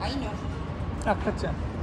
I know. 아팠죠?